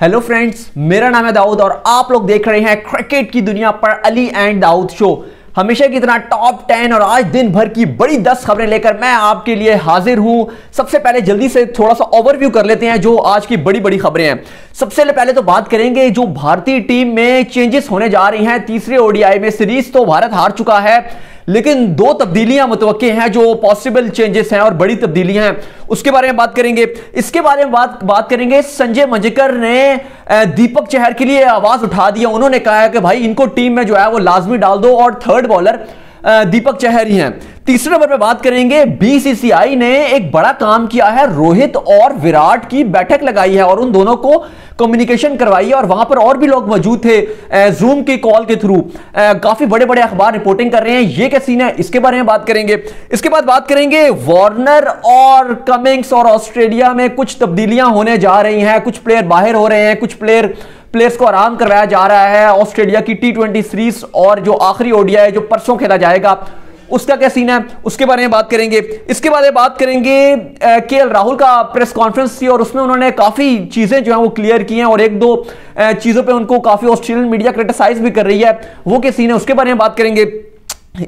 Hello friends मेरा नाम है दाऊद और आप लोग देख रहे हैं क्रिकेट की दुनिया पर अली एंड दाऊद शो हमेशा की तरह टॉप टेन और आज दिन भर की बड़ी दस खबरें लेकर मैं आपके लिए हाजिर हूँ। सबसे पहले जल्दी से थोड़ा सा ओवरव्यू कर लेते हैं जो आज की बड़ी बड़ी खबरें हैं। सबसे पहले तो बात करेंगे जो भारतीय टीम में चेंजेस होने जा रही हैं। तीसरे ओडीआई में सीरीज़ तो भारत हार चुका है। लेकिन दो तब्दीलियाँ मुतव हैं जो पॉसिबल चेंजेस हैं और बड़ी तब्दीलियाँ हैं। उसके बारे में बात करेंगे। इसके बारे में बात बात करेंगे। संजय मंजकर ने दीपक चहर के लिए आवाज़ उठा दिया उन्होंने कहा है कि भाई इनको टीम में जो है वो लाजमी डाल दो और थर्ड बॉलर दीपक चहरी ही तीसरे नंबर पर बात करेंगे बीसीसीआई ने एक बड़ा काम किया है, रोहित और विराट की बैठक लगाई है और उन दोनों को कम्युनिकेशन करवाई है और वहाँ पर और भी लोग मौजूद थे जूम के कॉल के थ्रू काफ़ी बड़े बड़े अखबार रिपोर्टिंग कर रहे हैं। ये क्या सीन है? इसके बारे में बात करेंगे। इसके बाद बात करेंगे वार्नर और कमिंग्स और ऑस्ट्रेलिया में कुछ तब्दीलियाँ होने जा रही हैं, कुछ प्लेयर बाहर हो रहे हैं, कुछ प्लेयर प्लेयर्स को आराम करवाया जा रहा है। ऑस्ट्रेलिया की टी सीरीज़ और जो आखिरी ओडिया है, जो परसों खेला जाएगा। उसका क्या सीन है? उसके बारे में बात करेंगे। इसके बारे में बात करेंगे के एल राहुल का प्रेस कॉन्फ्रेंस थी और उसमें उन्होंने काफ़ी चीज़ें जो है वो क्लियर की हैं और एक दो चीज़ों पे उनको काफ़ी ऑस्ट्रेलियन मीडिया क्रिटिसाइज भी कर रही है। वो क्या सीन है? उसके बारे में बात करेंगे।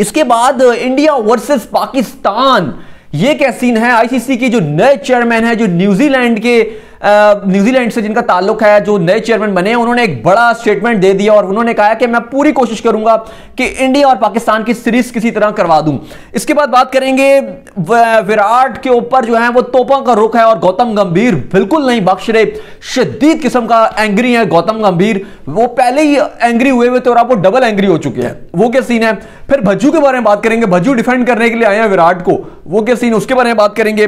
इसके बाद इंडिया वर्सेस पाकिस्तान ये क्या सीन है? आईसीसी के जो नए चेयरमैन है, जो न्यूजीलैंड के न्यूजीलैंड से जिनका ताल्लुक है, जो नए चेयरमैन बने हैं, उन्होंने एक बड़ा स्टेटमेंट दे दिया और उन्होंने कहा कि मैं पूरी कोशिश करूँगा कि इंडिया और पाकिस्तान की सीरीज़ किसी तरह करवा दूँ। इसके बाद बात करेंगे विराट के ऊपर जो है, वो तोपा का रुख है और गौतम गंभीर बिल्कुल नहीं बख्श रहे। शदीद किस्म का एंग्री है गौतम गंभीर। वो पहले ही एंग्री हुए हुए थे और आप डबल एंग्री हो चुके हैं। वो क्या सीन है? फिर भज्जू के बारे में बात करेंगे। भज्जू डिफेंड करने के लिए आए हैं विराट को। वो क्या सीन उसके बारे में बात करेंगे।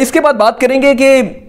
इसके बाद बात करेंगे कि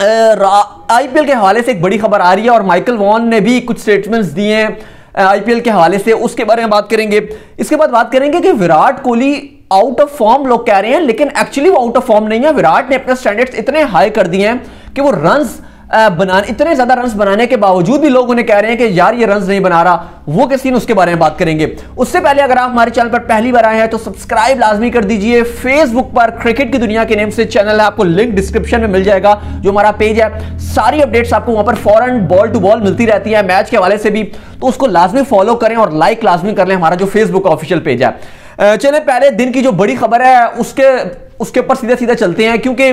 आईपीएल के हवाले से एक बड़ी खबर आ रही है और माइकल वॉन ने भी कुछ स्टेटमेंट्स दिए हैं आईपीएल के हवाले से। उसके बारे में बात करेंगे। इसके बाद बात करेंगे कि Virat Kohli out of form लोग कह रहे हैं, लेकिन एक्चुअली वो आउट ऑफ़ फॉर्म नहीं है। विराट ने अपने स्टैंडर्ड्स इतने हाई कर दिए हैं कि वो रन्स बनाने, इतने ज़्यादा रन बनाने के बावजूद भी लोग उन्हें कह रहे हैं कि यार ये रन नहीं बना रहा। वो के सीन उसके बारे में बात करेंगे। उससे पहले अगर आप हमारे चैनल पर पहली बार आए हैं तो सब्सक्राइब लाजमी कर दीजिए। फेसबुक पर क्रिकेट की दुनिया के नेम से चैनल है, आपको लिंक डिस्क्रिप्शन में मिल जाएगा। जो हमारा पेज है, सारी अपडेट्स आपको वहाँ पर फॉरन बॉल टू बॉल मिलती रहती है मैच के हवाले से भी। तो उसको लाजमी फॉलो करें और लाइक लाजमी कर लें हमारा जो फेसबुक ऑफिशियल पेज है। चले, पहले दिन की जो बड़ी खबर है, उसके उसके ऊपर सीधा सीधे चलते हैं, क्योंकि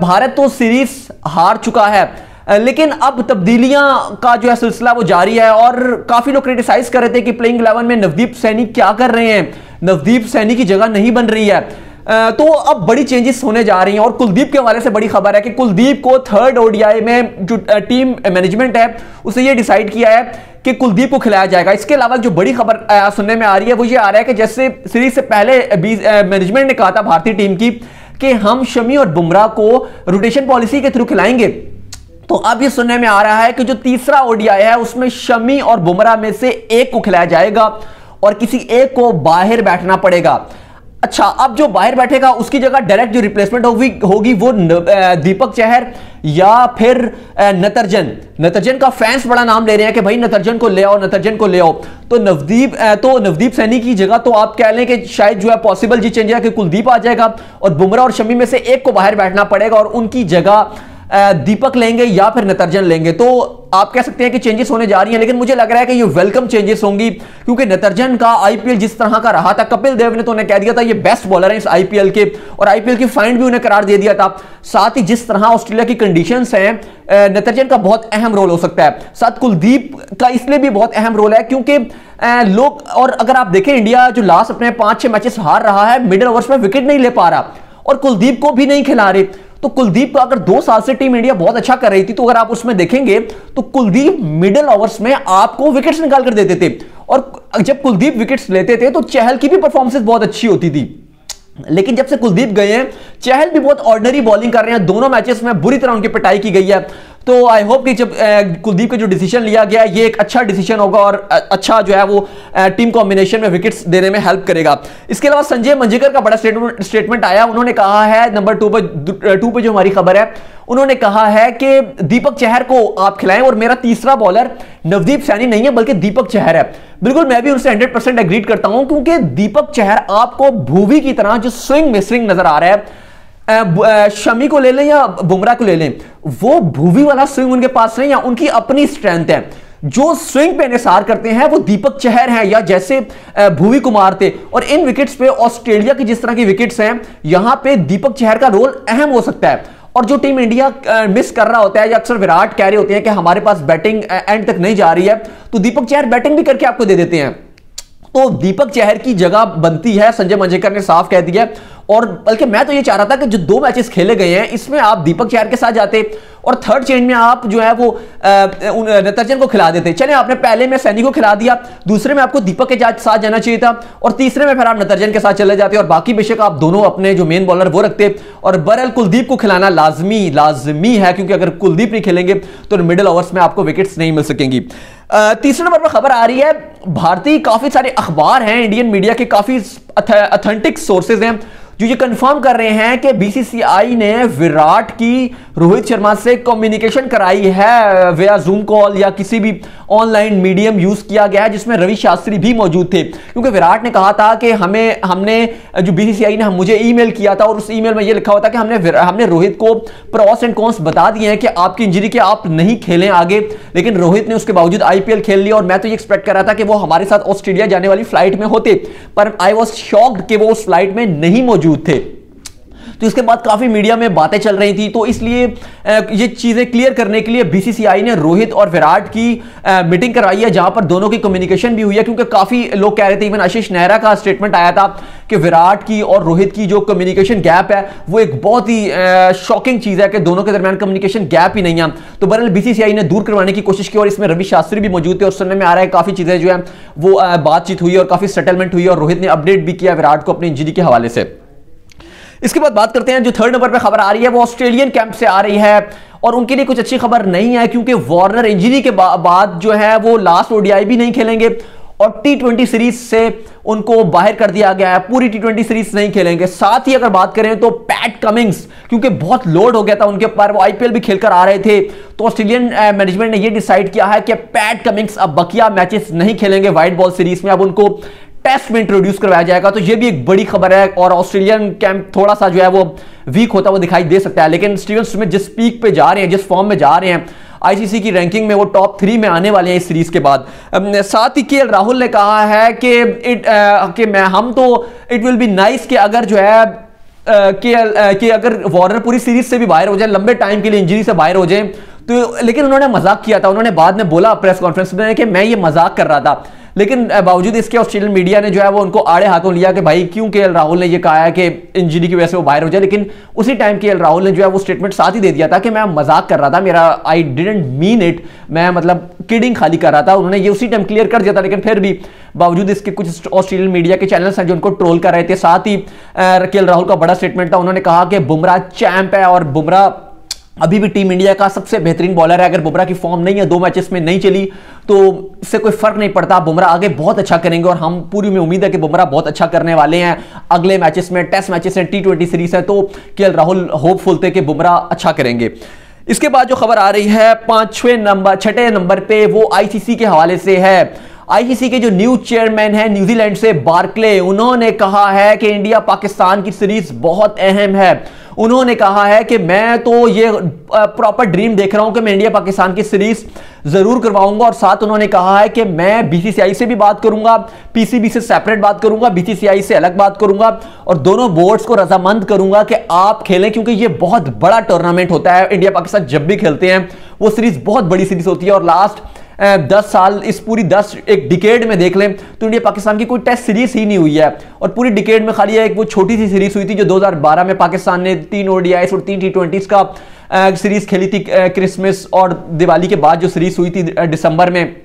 भारत तो सीरीज़ हार चुका है। लेकिन अब तब्दीलियाँ का जो है सिलसिला वो जारी है और काफ़ी लोग क्रिटिसाइज कर रहे थे कि प्लेइंग इलेवन में नवदीप सैनी क्या कर रहे हैं। नवदीप सैनी की जगह नहीं बन रही है। तो अब बड़ी चेंजेस होने जा रही हैं और कुलदीप के हवाले से बड़ी खबर है कि कुलदीप को थर्ड ओडीआई में जो टीम मैनेजमेंट है, उसे ये डिसाइड किया है कि कुलदीप को खिलाया जाएगा। इसके अलावा जो बड़ी खबर सुनने में आ रही है, वो ये आ रहा है कि जैसे सीरीज़ से पहले मैनेजमेंट ने कहा था भारतीय टीम की कि हम शमी और बुमराह को रोटेशन पॉलिसी के थ्रू खिलाएँगे। तो अब ये सुनने में आ रहा है कि जो तीसरा ओडीआई है, उसमें शमी और बुमराह में से एक को खिलाया जाएगा और किसी एक को बाहर बैठना पड़ेगा। अच्छा अब जो बाहर बैठेगा, उसकी जगह डायरेक्ट जो रिप्लेसमेंट होगी होगी वो दीपक चहर या फिर नतरजन। नतरजन का फैंस बड़ा नाम ले रहे हैं कि भाई नतरजन को ले आओ, नतरजन को ले आओ। तो नवदीप तो नवदीप सैनी की जगह तो आप कह लें कि शायद जो है पॉसिबल जी चेंज है कि कुलदीप आ जाएगा और बुमराह और शमी में से एक को बाहर बैठना पड़ेगा और उनकी जगह दीपक लेंगे या फिर नतरजन लेंगे। तो आप कह सकते हैं कि चेंजेस होने जा रही हैं, लेकिन मुझे लग रहा है कि ये वेलकम चेंजेस होंगी, क्योंकि नतरजन का आईपीएल जिस तरह का रहा था, कपिल देव ने तो उन्हें कह दिया था, ये बेस्ट बॉलर है इस आईपीएल के, और आईपीएल की फाइंड भी उन्हें करार दे दिया था। साथ ही जिस तरह ऑस्ट्रेलिया की कंडीशन है नतरजन का बहुत अहम रोल हो सकता है। साथ कुलदीप का इसलिए भी बहुत अहम रोल है, क्योंकि लोग, और अगर आप देखें इंडिया जो लास्ट अपने पाँच छह मैचेस हार रहा है मिडिल ओवर्स में विकेट नहीं ले पा रहा, और कुलदीप को भी नहीं खिला रहे। तो कुलदीप का अगर दो साल से टीम इंडिया बहुत अच्छा कर रही थी तो अगर आप उसमें देखेंगे तो कुलदीप मिडिल ओवर्स में आपको विकेट्स निकाल कर देते थे। और जब कुलदीप विकेट्स लेते थे तो चहल की भी परफॉर्मेंस बहुत अच्छी होती थी। लेकिन जब से कुलदीप गए हैं, चहल भी बहुत ऑर्डनरी बॉलिंग कर रहे हैं। दोनों मैचेस में बुरी तरह उनकी पिटाई की गई है। तो आई होप कि जब कुलदीप का जो डिसीज़न लिया गया ये एक अच्छा डिसीज़न होगा और अच्छा जो है वो टीम कॉम्बिनेशन में विकेट्स देने में हेल्प करेगा। इसके अलावा संजय मंजेकर का बड़ा स्टेटमेंट आया। उन्होंने कहा है नंबर टू पर टू पर जो हमारी खबर है, उन्होंने कहा है कि दीपक चहर को आप खिलाएँ और मेरा तीसरा बॉलर नवदीप सैनी नहीं है, बल्कि दीपक चहर है। बिल्कुल, मैं भी उनसे 100 परसेंट एग्रीड करता हूँ, क्योंकि दीपक चहर आपको भूवी की तरह जो स्विंग में स्विंग नज़र आ रहा है शमी को ले लें या बुमराह को ले लें, वो भूवी वाला स्विंग उनके पास नहीं या उनकी अपनी स्ट्रेंथ है। जो स्विंग पे इसार करते हैं, वो दीपक चहर हैं या जैसे भूवी कुमार थे। और इन विकेट्स पे ऑस्ट्रेलिया की जिस तरह की विकेट्स हैं, यहाँ पे दीपक चहर का रोल अहम हो सकता है। और जो टीम इंडिया मिस कर रहा होता है या अक्सर विराट कह रहे होते हैं कि हमारे पास बैटिंग एंड तक नहीं जा रही है तो दीपक चहर बैटिंग भी करके आपको दे देते हैं। तो दीपक चहर की जगह बनती है, संजय मंजेकर ने साफ़ कह दिया और बल्कि मैं तो ये चाह रहा था कि जो दो मैचेस खेले गए हैं, इसमें आप दीपक चहर के साथ जाते और थर्ड चेंज में आप जो है वो नतरजन को खिला देते। चले आपने पहले में सैनी को खिला दिया, दूसरे में आपको दीपक के साथ जाना चाहिए था और तीसरे में फिर आप नतरजन के साथ चले जाते और बाकी बेशक आप दोनों अपने जो मेन बॉलर वो रखते। और बरल कुलदीप को खिलाना लाजमी लाजमी है, क्योंकि अगर कुलदीप नहीं खेलेंगे तो मिडिल ओवर्स में आपको विकेट्स नहीं मिल सकेंगी। तीसरे नंबर पर खबर आ रही है, भारतीय काफ़ी सारे अखबार हैं इंडियन मीडिया के काफ़ी अथेंटिक सोर्सेज हैं। जो ये कंफर्म कर रहे हैं कि बीसीसीआई ने विराट की, रोहित शर्मा से कम्युनिकेशन कराई है वेया जूम कॉल या किसी भी ऑनलाइन मीडियम यूज़ किया गया है, जिसमें रवि शास्त्री भी मौजूद थे। क्योंकि विराट ने कहा था कि हमें, हमने, जो बीसीसीआई ने हम, मुझे ईमेल किया था और उस ईमेल में ये लिखा हुआ था कि हमने हमने रोहित को प्रॉस एंड कॉन्स बता दिए हैं कि आपकी इंजरी के आप नहीं खेलें आगे। लेकिन रोहित ने उसके बावजूद आईपीएल खेल लिया और मैं तो ये एक्सपेक्ट कर रहा था कि वो हमारे साथ ऑस्ट्रेलिया जाने वाली फ़्लाइट में होते। पर आई वॉज़ शॉक्ड कि वो उस फ़्लाइट में नहीं मौजूद मौजूद थे। तो इसके बाद काफ़ी मीडिया में बातें चल रही थी तो इसलिए ये चीज़ें क्लियर करने के लिए बीसीसीआई ने रोहित और विराट की मीटिंग करवाई है, जहाँ पर दोनों की कम्युनिकेशन भी हुई है, क्योंकि काफ़ी लोग कह रहे थे इवन आशीष नेहरा का स्टेटमेंट आया था कि विराट की और रोहित की जो कम्युनिकेशन गैप है, वो एक बहुत ही शॉकिंग चीज़ है कि दोनों के दरमियान कम्युनिकेशन गैप ही नहीं है। तो बहरल बीसीसीआई ने दूर करवाने की कोशिश की और इसमें रवि शास्त्री भी मौजूद थे और सुनने में आ रहा है, काफ़ी चीज़ें जो है, वो बातचीत हुई और काफ़ी सेटलमेंट हुई और रोहित ने अपडेट भी किया विराट को अपनी इंजरी के हवाले से। इसके बाद बात करते हैं, जो थर्ड नंबर पर खबर आ रही है, वो ऑस्ट्रेलियन कैंप से आ रही है। और उनके लिए कुछ अच्छी खबर नहीं है, क्योंकि वार्नर इंजरी के बाद जो है, वो लास्ट ओडीआई भी नहीं खेलेंगे। और टी ट्वेंटी सीरीज़ से उनको बाहर कर दिया गया है, पूरी टी ट्वेंटी सीरीज़ नहीं खेलेंगे। साथ ही अगर बात करें तो पैट कमिंग्स क्योंकि बहुत लोड हो गया था उनके ऊपर वो आईपीएल भी खेलकर आ रहे थे। तो ऑस्ट्रेलियन मैनेजमेंट ने ये डिसाइड किया है कि पैट कमिंग्स अब बकिया मैचेस नहीं खेलेंगे व्हाइट बॉल सीरीज़ में। अब उनको टेस्ट में इंट्रोड्यूस करवाया जाएगा। तो ये भी एक बड़ी खबर है और ऑस्ट्रेलियन कैंप थोड़ा सा जो है वो वीक होता हुआ दिखाई दे सकता है। लेकिन स्टीवन स्मिथ जिस पीक पे जा रहे हैं जिस फॉर्म में जा रहे हैं आईसीसी की रैंकिंग में वो टॉप थ्री में आने वाले हैं इस सीरीज़ के बाद। साथ ही के राहुल ने कहा है कि इट कि मैं हम तो इट विल बी नाइस कि अगर जो है कि, कि अगर वार्नर पूरी सीरीज़ से भी बाहर हो जाए लंबे टाइम के लिए इंजरी से बाहर हो जाए तो लेकिन उन्होंने मज़ाक किया था। उन्होंने बाद में बोला प्रेस कॉन्फ्रेंस में कि मैं ये मज़ाक कर रहा था। लेकिन बावजूद इसके ऑस्ट्रेलियन मीडिया ने जो है वो उनको आड़े हाथों लिया कि भाई, क्यों के राहुल ने ये कहा है कि इंजरी की वजह से वो बाहर हो जाए, लेकिन उसी टाइम के राहुल ने जो है वो स्टेटमेंट साथ ही दे दिया था कि मैं मज़ाक कर रहा था, मेरा आई डिडेंट मीन इट मैं मतलब किडिंग खाली कर रहा था, उन्होंने ये उसी टाइम क्लियर कर दिया था, लेकिन फिर भी बावजूद इसके कुछ ऑस्ट्रेलियन मीडिया के चैनल्स हैं जो उनको ट्रोल कर रहे थे, साथ ही के राहुल का बड़ा स्टेटमेंट था, उन्होंने कहा कि बुमराह चैंप है और बुमराह अभी भी टीम इंडिया का सबसे बेहतरीन बॉलर है। अगर बुमराह की फॉर्म नहीं है, दो मैचेस में नहीं चली तो इससे कोई फ़र्क नहीं पड़ता। बुमराह आगे बहुत अच्छा करेंगे और हम पूरी में उम्मीद है कि बुमराह बहुत अच्छा करने वाले हैं। अगले मैचेस में टेस्ट मैचेस हैं टी ट्वेंटी सीरीज़ है तो के राहुल होपफुल थे कि बुमराह अच्छा करेंगे। इसके बाद जो खबर आ रही है, पाँचवें नंबर, छठे नंबर पे वो आईसीसी के हवाले से है। आईसीसी के जो न्यू चेयरमैन है न्यूजीलैंड से बार्कले उन्होंने कहा है कि इंडिया पाकिस्तान की सीरीज़ बहुत अहम है। उन्होंने कहा है कि मैं तो ये प्रॉपर ड्रीम देख रहा हूँ कि मैं इंडिया पाकिस्तान की सीरीज़ ज़रूर करवाऊँगा और साथ उन्होंने कहा है कि मैं बीसीसीआई से भी बात करूँगा पीसीबी से सेपरेट बात करूँगा बीसीसीआई से अलग बात करूँगा और दोनों बोर्ड्स को रजामंद करूँगा कि आप खेलें क्योंकि ये बहुत बड़ा टूर्नामेंट होता है इंडिया पाकिस्तान जब भी खेलते हैं। वो सीरीज़ बहुत बड़ी सीरीज़ होती है और लास्ट दस साल, इस पूरी दस एक डिकेड में देख लें तो इंडिया पाकिस्तान की कोई टेस्ट सीरीज़ ही नहीं हुई है। और पूरी डिकेड में खाली एक वो छोटी सी सीरीज़ हुई थी जो 2012 में पाकिस्तान ने तीन ओडीआई और तीन टी का सीरीज़ खेली थी क्रिसमस और दिवाली के बाद जो सीरीज़ हुई थी दिसंबर में।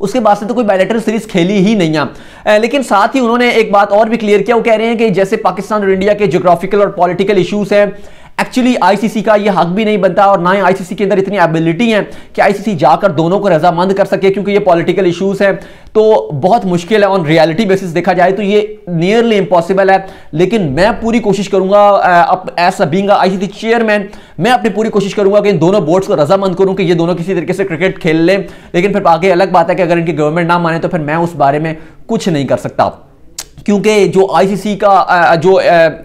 उसके बाद से तो कोई बायोलेटरल सीरीज़ खेली ही नहीं है। लेकिन साथ ही उन्होंने एक बात और भी क्लियर किया, वो कह रहे हैं कि जैसे पाकिस्तान और इंडिया के जोग्राफिकल और पॉलिटिकल इश्यूज़ हैं एक्चुअली आईसीसी का ये हक भी नहीं बनता और ना ही आईसीसी के अंदर इतनी एबिलिटी है कि आईसीसी जाकर दोनों को रजामंद कर सके, क्योंकि ये पॉलिटिकल इश्यूज़ है। तो बहुत मुश्किल है ऑन रियलिटी बेसिस देखा जाए तो ये नियरली इंपॉसिबल है। लेकिन मैं पूरी कोशिश करूँगा एज बींग आईसीसी चेयरमैन मैं अपनी पूरी कोशिश करूँगा कि इन दोनों बोर्ड्स को रजामंद करूँ कि ये दोनों किसी तरीके से क्रिकेट खेल लें। लेकिन फिर आगे अलग बात है कि अगर इनकी गवर्नमेंट ना माने तो फिर मैं उस बारे में कुछ नहीं कर सकता। क्योंकि जो आईसीसी का जो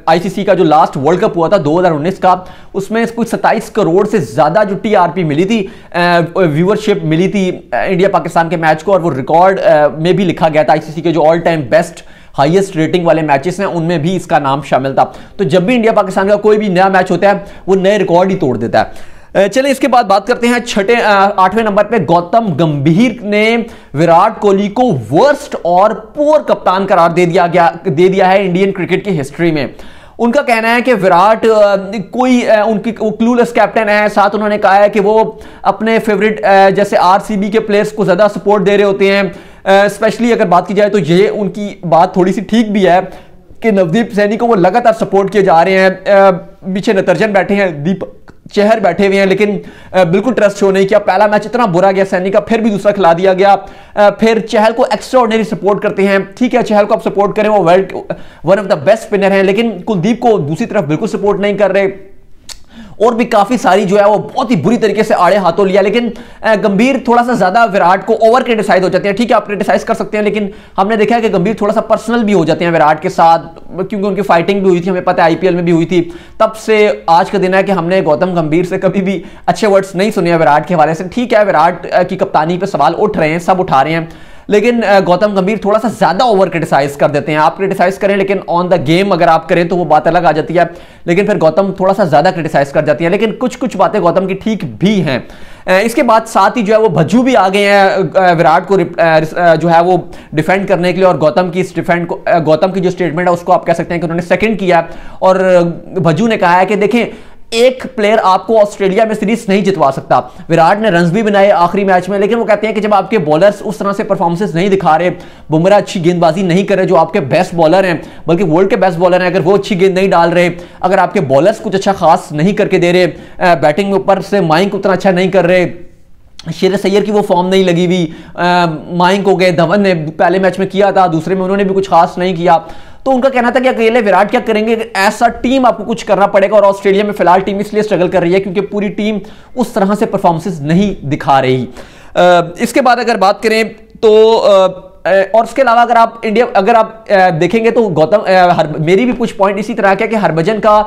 आईसीसी का जो लास्ट वर्ल्ड कप हुआ था 2019 का, उसमें कुछ 27 करोड़ से ज़्यादा जो टीआरपी मिली थी व्यूअरशिप मिली थी इंडिया पाकिस्तान के मैच को, और वो रिकॉर्ड में भी लिखा गया था आईसीसी के जो all time best highest rating वाले मैचेस हैं, उनमें भी इसका नाम शामिल था। तो जब भी इंडिया पाकिस्तान का कोई भी नया मैच होता है, वो नए रिकॉर्ड ही तोड़ देता है। चलिए इसके बाद बात करते हैं छठे आठवें नंबर पे। गौतम गंभीर ने विराट कोहली को वर्स्ट और पुअर कप्तान करार दे दिया गया, दे दिया है इंडियन क्रिकेट की हिस्ट्री में। उनका कहना है कि विराट कोई उनकी क्लूलेस कैप्टन है। साथ उन्होंने कहा है कि वो अपने फेवरेट जैसे आरसीबी के प्लेयर्स को ज़्यादा सपोर्ट दे रहे होते हैं। स्पेशली अगर बात की जाए तो ये उनकी बात थोड़ी सी ठीक भी है कि नवदीप सैनी को वो लगातार सपोर्ट किए जा रहे हैं। पीछे नतरजन बैठे हैं, दीपक चेहर बैठे हुए हैं, लेकिन बिल्कुल ट्रस्ट शो नहीं किया। पहला मैच इतना बुरा गया सैनी का, फिर भी दूसरा खिला दिया गया। फिर चहल को एक्स्ट्रा सपोर्ट करते हैं। ठीक है, चहल को आप सपोर्ट करें, वो world one of the best spinner हैं, लेकिन कुलदीप को दूसरी तरफ़ बिल्कुल सपोर्ट नहीं कर रहे। और भी काफ़ी सारी जो है वो बहुत ही बुरी तरीके से आड़े हाथों लिया, लेकिन गंभीर थोड़ा सा ज़्यादा विराट को ओवर क्रिटिसाइज हो जाते हैं। ठीक है, आप क्रिटिसाइज कर सकते हैं, लेकिन हमने देखा है कि गंभीर थोड़ा सा पर्सनल भी हो जाते हैं विराट के साथ, क्योंकि उनकी फाइटिंग भी हुई थी, हमें पता है आईपीएल में भी हुई थी। तब से आज का दिन है कि हमने गौतम गंभीर से कभी भी अच्छे वर्ड्स नहीं सुने विराट के हवाले से। ठीक है, विराट की कप्तानी पर सवाल उठ रहे हैं, सब उठा रहे हैं। लेकिन गौतम गंभीर थोड़ा सा ज़्यादा ओवर क्रिटिसाइज कर देते हैं। आप क्रिटिसाइज करें, लेकिन ऑन द गेम अगर आप करें तो वो बात अलग आ जाती है। लेकिन फिर गौतम थोड़ा सा ज़्यादा क्रिटिसाइज कर जाती है। लेकिन कुछ कुछ बातें गौतम की ठीक भी हैं। इसके बाद साथ ही जो है, वो भज्जू भी आ गए हैं विराट को जो है, वो डिफेंड करने के लिए और गौतम की इस डिफेंड को गौतम की जो स्टेटमेंट है, उसको आप कह सकते हैं कि उन्होंने सेकंड किया। और भज्जू ने कहा है कि देखें एक प्लेयर आपको ऑस्ट्रेलिया में सीरीज़ नहीं जितवा सकता। विराट ने रन भी बनाए आखिरी मैच में, लेकिन वो कहते हैं कि जब आपके बॉलर्स उस तरह से परफॉर्मेंस नहीं दिखा रहे, बुमराह अच्छी गेंदबाजी नहीं कर रहे, जो आपके बेस्ट बॉलर हैं, बल्कि वर्ल्ड के बेस्ट बॉलर हैं, अगर वो अच्छी गेंद नहीं डाल रहे, अगर आपके बॉलर्स कुछ अच्छा खास नहीं करके दे रहे बैटिंग में ऊपर से माइंग उतना अच्छा नहीं कर रहे, शेर सैयर की वो फॉर्म नहीं लगी हुई माइंक हो गए, धवन ने पहले मैच में किया था, दूसरे में उन्होंने भी कुछ खास नहीं किया। तो उनका कहना था कि अकेले विराट क्या करेंगे? ऐसा टीम आपको कुछ करना पड़ेगा और ऑस्ट्रेलिया में फ़िलहाल टीम इसलिए स्ट्रगल कर रही है क्योंकि पूरी टीम उस तरह से परफॉर्मेंसेस नहीं दिखा रही। इसके बाद अगर बात करें तो और उसके अलावा अगर आप इंडिया, अगर आप देखेंगे तो गौतम मेरी भी कुछ पॉइंट इसी तरह के कि हरभजन का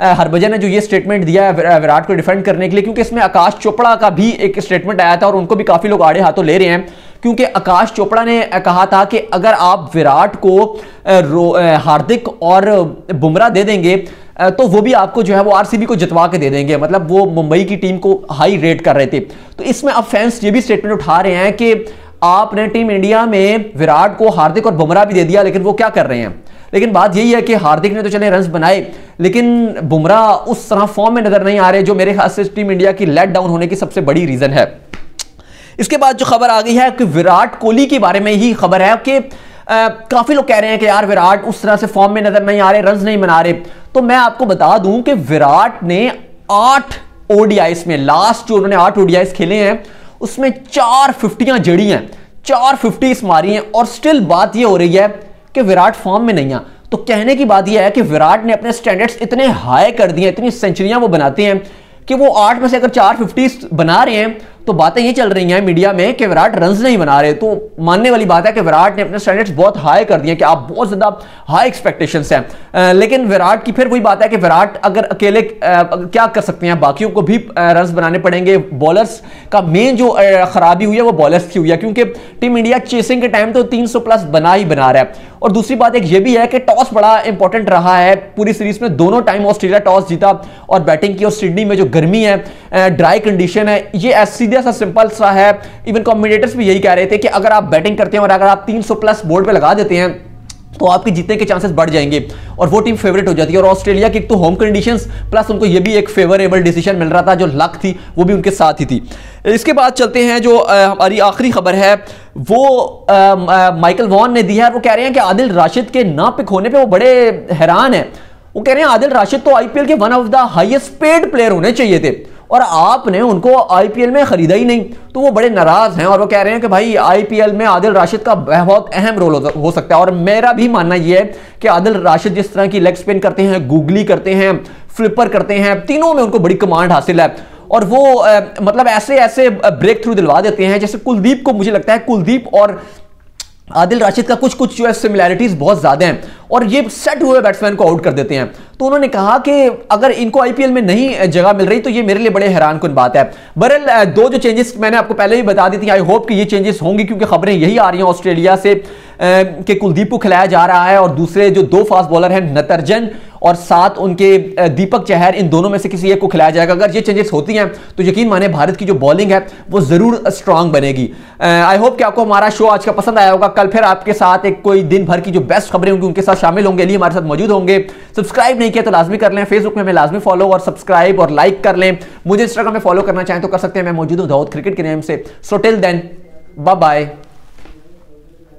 हरभजन ने जो ये स्टेटमेंट दिया है विराट को डिफेंड करने के लिए, क्योंकि इसमें आकाश चोपड़ा का भी एक स्टेटमेंट आया था और उनको भी काफ़ी लोग आड़े हाथों ले रहे हैं। क्योंकि आकाश चोपड़ा ने कहा था कि अगर आप विराट को हार्दिक और बुमराह दे देंगे तो वो भी आपको जो है वो आरसीबी को जितवा के दे देंगे। मतलब वो मुंबई की टीम को हाई रेट कर रहे थे। तो इसमें अब फैंस ये भी स्टेटमेंट उठा रहे हैं कि आपने टीम इंडिया में विराट को हार्दिक और बुमराह भी दे दिया, लेकिन वो क्या कर रहे हैं? लेकिन बात यही है कि हार्दिक ने तो चले रन बनाए, लेकिन बुमराह उस तरह फॉर्म में नज़र नहीं आ रहे, जो मेरे ख्याल से टीम इंडिया की लेट डाउन होने की सबसे बड़ी रीजन है। इसके बाद जो खबर आ गई है कि विराट कोहली के बारे में ही खबर है कि काफ़ी लोग कह रहे हैं कि यार विराट उस तरह से फॉर्म में नज़र नहीं आ रहे रन नहीं बना रहे। तो मैं आपको बता दूँ कि विराट ने आठ ओडीआईस में लास्ट जो उन्होंने आठ ओडीआईस खेले हैं उसमें चार फिफ्टियाँ जड़ी हैं। चार फिफ्टी मारी हैं और स्टिल बात यह हो रही है कि विराट फॉर्म में नहीं है। तो कहने की बात यह है कि विराट ने अपने स्टैंडर्ड्स इतने हाई कर दिए इतनी सेंचुरियाँ वो बनाते हैं कि वो आठ में से अगर चार फिफ्टी बना रहे हैं तो बातें ये चल रही हैं मीडिया में कि विराट रन नहीं बना रहे। तो मानने वाली बात है कि विराट ने अपने स्टैंडर्ड्स बहुत हाई कर दिए कि आप बहुत ज़्यादा हाई एक्सपेक्टेशन हैं। लेकिन विराट की फिर वही बात है कि विराट अगर अकेले क्या कर सकते हैं? बाकियों को भी रन बनाने पड़ेंगे। बॉलर्स का मेन जो खराबी हुई है वो बॉलर्स की हुई है, क्योंकि टीम इंडिया चेसिंग के टाइम तो तीन सौ प्लस बना ही बना रहा है। और दूसरी बात एक ये भी है कि टॉस बड़ा इंपॉर्टेंट रहा है। पूरी सीरीज़ में दोनों टाइम ऑस्ट्रेलिया टॉस जीता और बैटिंग की और सिडनी में जो गर्मी है ड्राई कंडीशन है, ये सीधे सा सिंपल सा है। इवन कॉम्बिनेटर्स भी यही कह रहे थे कि अगर आप बैटिंग करते हैं और अगर आप 300 प्लस बोर्ड पे लगा देते हैं तो आपके जीतने के चांसेस बढ़ जाएँगे और वो टीम फेवरेट हो जाती है। और ऑस्ट्रेलिया की तो होम कंडीशंस प्लस उनको ये भी एक फेवरेबल डिसीज़न मिल रहा था, जो लक थी, वो भी उनके साथ ही थी। इसके बाद चलते हैं जो हमारी आखिरी खबर है। वो माइकल वॉन ने दी है वो कह रहे हैं कि आदिल राशिद के ना पिक होने पे वो बड़े हैरान है। वो कह रहे हैं, आदिल राशिद तो आईपीएल के one of the highest paid player होने चाहिए थे। और आपने उनको आईपीएल में खरीदा ही नहीं। तो वो बड़े नाराज़ हैं और वो कह रहे हैं कि भाई आईपीएल में आदिल राशिद का बहुत अहम रोल हो सकता है। और मेरा भी मानना यह है कि आदिल राशिद जिस तरह की लेग स्पिन करते हैं गूगली करते हैं फ्लिपर करते हैं तीनों में उनको बड़ी कमांड हासिल है। और वो आ, मतलब ऐसे ऐसे ब्रेक थ्रू दिलवा देते हैं। जैसे कुलदीप को मुझे लगता है कुलदीप और आदिल राशिद का कुछ कुछ जो है सिमिलैरिटीज बहुत ज़्यादा हैं और ये सेट हुए बैट्समैन को आउट कर देते हैं। तो उन्होंने कहा कि अगर इनको आईपीएल में नहीं जगह मिल रही तो ये मेरे लिए बड़े हैरान कन बात है। बरल दो जो चेंजेस मैंने आपको पहले ही बता दी थी आई होप कि ये चेंजेस होंगे, क्योंकि खबरें यही आ रही हैं ऑस्ट्रेलिया से। कि कुलदीप को खिलाया जा रहा है और दूसरे जो दो फास्ट बॉलर हैं, नतरजन और साथ उनके दीपक चहर, इन दोनों में से किसी एक को खिलाया जाएगा। अगर ये चेंजेस होती हैं तो यकीन माने भारत की जो बॉलिंग है, वो ज़रूर स्ट्रांग बनेगी। आई होप कि आपको हमारा शो आज का पसंद आया होगा। कल फिर आपके साथ एक कोई दिन भर की जो बेस्ट खबरें होंगी, उनके साथ शामिल होंगे। लिए हमारे साथ मौजूद होंगे। सब्सक्राइब नहीं किया तो लाजमी कर लें। फेसबुक में हमें लाजमी फॉलो और सब्सक्राइब और लाइक कर लें। मुझे इंस्टाग्राम में फॉलो करना चाहें तो कर सकते हैं। मैं मौजूद हूँ दाऊद क्रिकेट के नेम से। So till then bye bye